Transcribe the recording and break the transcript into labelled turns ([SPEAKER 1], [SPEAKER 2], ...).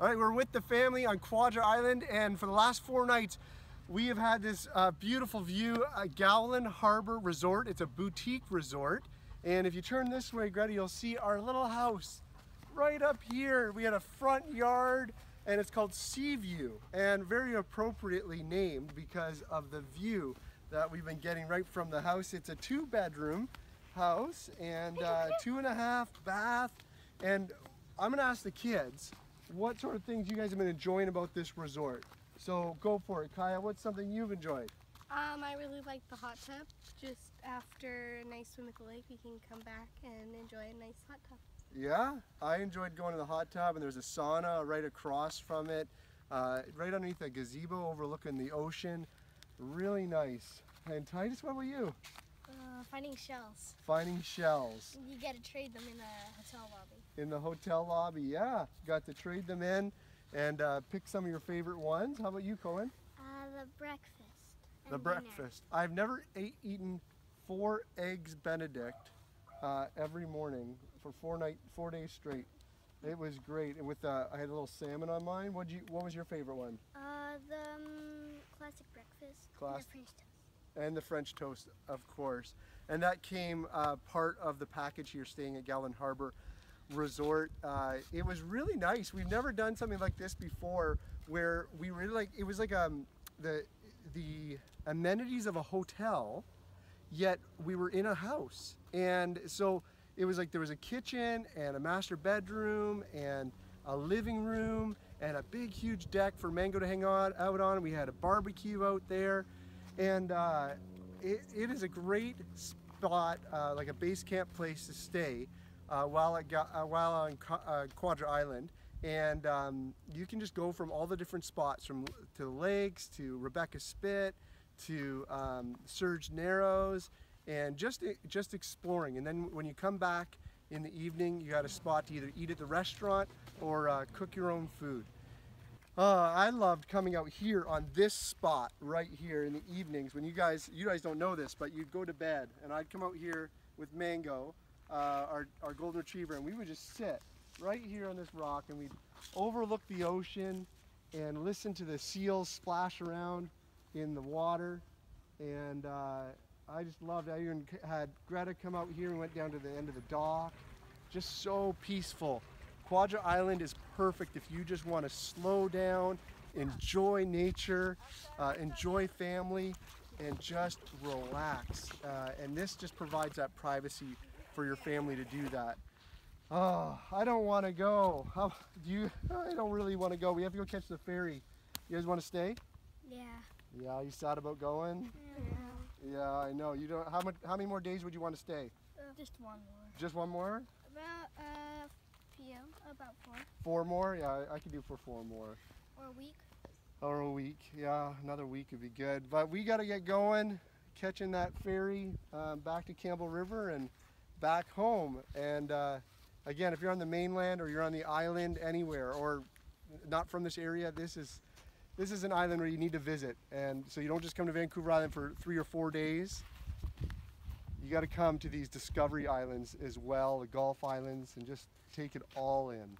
[SPEAKER 1] All right, we're with the family on Quadra Island, and for the last four nights, we have had this uh, beautiful view at Gowlland Harbour Resort. It's a boutique resort. And if you turn this way, Greta, you'll see our little house right up here. We had a front yard, and it's called Sea View, and very appropriately named because of the view that we've been getting right from the house. It's a two bedroom house and uh, two and a half bath. And I'm gonna ask the kids, what sort of things you guys have been enjoying about this resort. So go for it. Kaya, what's something you've enjoyed?
[SPEAKER 2] Um, I really like the hot tub. Just after a nice swim at the lake, we can come back and enjoy a nice hot tub.
[SPEAKER 1] Yeah, I enjoyed going to the hot tub and there's a sauna right across from it, uh, right underneath a gazebo overlooking the ocean. Really nice. And Titus, what about you?
[SPEAKER 2] Uh, finding shells.
[SPEAKER 1] Finding shells.
[SPEAKER 2] You get to trade them in the hotel lobby.
[SPEAKER 1] In the hotel lobby, yeah. Got to trade them in and uh, pick some of your favorite ones. How about you, Cohen?
[SPEAKER 2] Uh, the breakfast.
[SPEAKER 1] The breakfast. I've never ate, eaten four eggs Benedict uh, every morning for four night, four days straight. It was great. And with uh, I had a little salmon on mine. What you? What was your favorite one?
[SPEAKER 2] Uh, the um, classic breakfast.
[SPEAKER 1] Class-
[SPEAKER 2] And the French toast.
[SPEAKER 1] Of course. And that came uh, part of the package here, staying at Gowlland Harbour Resort. Uh, it was really nice. We've never done something like this before, where we really like. It was like um, the the amenities of a hotel, yet we were in a house, and so it was like there was a kitchen and a master bedroom and a living room and a big huge deck for Mango to hang on, out on. We had a barbecue out there and uh, it, it is a great spot, uh, like a base camp place to stay uh, while, at, Ga- uh, while on uh, Quadra Island. And um, you can just go from all the different spots, from to the lakes to Rebecca Spit to um, Surge Narrows, and just just exploring. And then when you come back in the evening, you got a spot to either eat at the restaurant or uh, cook your own food. Uh, I loved coming out here on this spot right here in the evenings when you guys, you guys don't know this, but you'd go to bed and I'd come out here with Mango, uh, our, our golden retriever, and we would just sit right here on this rock and we'd overlook the ocean and listen to the seals splash around in the water. And uh, I just loved. I even had Greta come out here and went down to the end of the dock. Just so peaceful. Quadra Island is perfect if you just want to slow down, enjoy nature, uh, enjoy family, and just relax. Uh, and this just provides that privacy for your family to do that. Oh, I don't want to go. How do you? I don't really want to go. We have to go catch the ferry. You guys want to stay?
[SPEAKER 2] Yeah.
[SPEAKER 1] Yeah, you sad about going?
[SPEAKER 2] Yeah.
[SPEAKER 1] Yeah, I know. You don't. How much? How many more days would you want to stay?
[SPEAKER 2] Just one more.
[SPEAKER 1] Just one more?
[SPEAKER 2] About uh, About four.
[SPEAKER 1] Four more? Yeah, I, I could do for four more.
[SPEAKER 2] Or a week.
[SPEAKER 1] Or a week. Yeah, another week would be good. But we got to get going, catching that ferry um, back to Campbell River and back home. And uh, again, if you're on the mainland or you're on the island anywhere or not from this area, this is this is an island where you need to visit. And so you don't just come to Vancouver Island for three or four days. You got to come to these Discovery Islands as well, the Gulf Islands, and just take it all in.